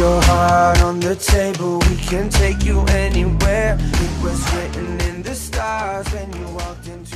your heart on the table, we can take you anywhere. It was written in the stars when you walked into